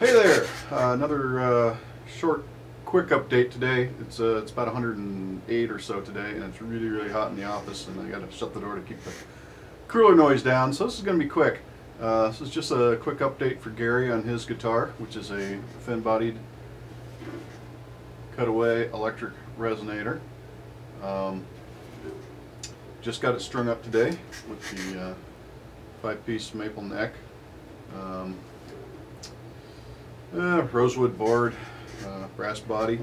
Hey there, uh, another uh, short, quick update today. It's uh, it's about 108 or so today, and it's really, really hot in the office, and I got to shut the door to keep the cooler noise down. So this is going to be quick. Uh, this is just a quick update for Gary on his guitar, which is a fin-bodied cutaway electric resonator. Um, just got it strung up today with the uh, five-piece maple neck. Um, uh, rosewood board, uh, brass body.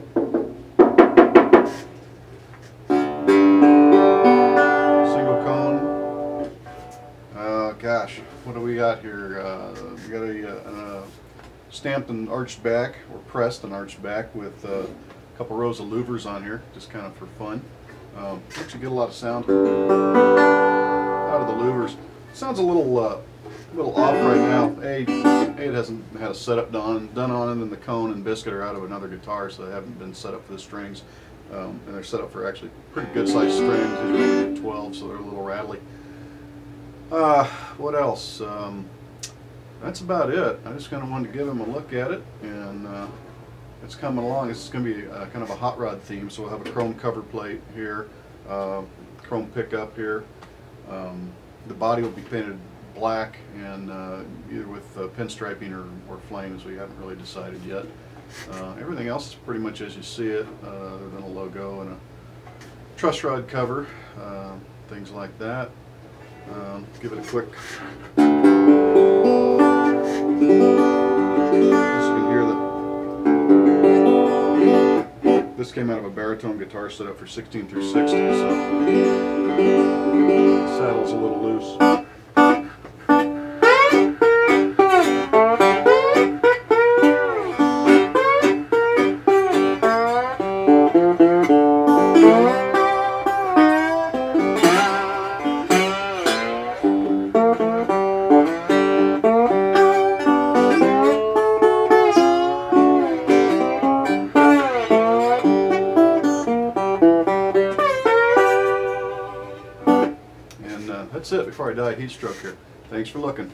Single cone. Uh, gosh, what do we got here? Uh, we got a, uh, stamped and arched back, or pressed and arched back with uh, a couple rows of louvers on here, just kind of for fun. Um, actually get a lot of sound out of the louvers. Sounds a little uh, little off right now. A, A, hasn't had a setup done done on it, and the cone and biscuit are out of another guitar, so they haven't been set up for the strings. Um, and they're set up for actually pretty good sized strings. These are 12, so they're a little rattly. Uh, what else? Um, that's about it. I just kind of wanted to give him a look at it, and uh, it's coming along. It's going to be uh, kind of a hot rod theme, so we'll have a chrome cover plate here, uh, chrome pickup here. Um, the body will be painted black and uh, either with uh, pinstriping or, or flames. We haven't really decided yet. Uh, everything else is pretty much as you see it, uh, other than a logo and a truss rod cover, uh, things like that. Um, give it a quick. As you can hear the. This came out of a baritone guitar set up for 16 through 60, so saddle's a little loose. And uh, that's it before I die heat stroke here. Thanks for looking.